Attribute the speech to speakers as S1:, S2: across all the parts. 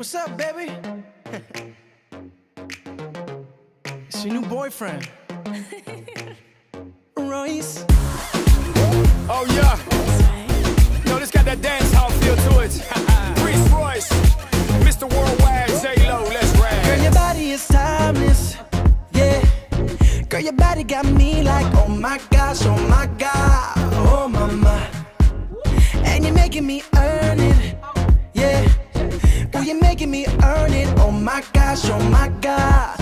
S1: What's up, baby? it's your new boyfriend. Royce.
S2: Oh yeah. Yo, this got that dance hall feel to it. Prince Royce, Mr. Worldwide, J Lo, let's
S1: Girl, your body is timeless. Yeah. Girl, your body got me like, oh my gosh, oh my god, oh my my. And you're making me my gosh, oh my god,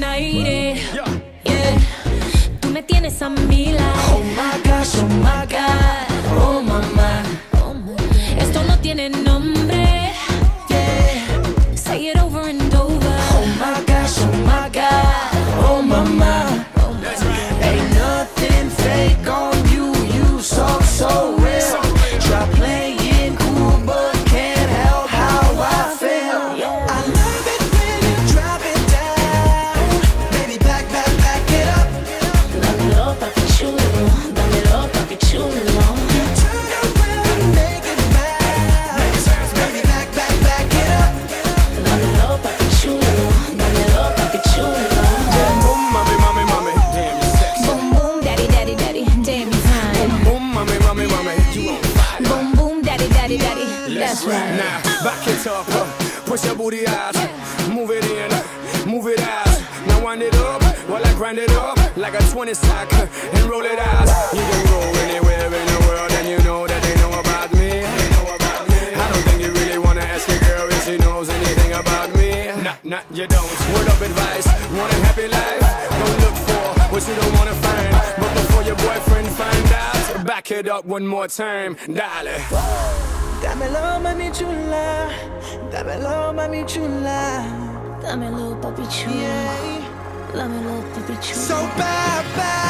S2: Yeah.
S3: Tú me tienes a mi lado.
S1: Oh my gosh, oh my
S2: Boom
S3: boom, daddy daddy daddy, that's right.
S2: Now, back it up, push your booty out, move it in, move it out. Now wind it up, while I grind it up like a 20 sack and roll it out. You can go anywhere in the world and you know that they know about me. They know about me. I don't think you really wanna ask your girl if she knows anything about me. Nah, nah, you don't. Word of advice, want a happy life? It up one more time, darling.
S1: Dámelo, mami chula. Dámelo, mami chula.
S3: Dámelo papi chulo,
S1: Yeah.
S3: dámelo papi chulo.
S1: So bad, bad, bad.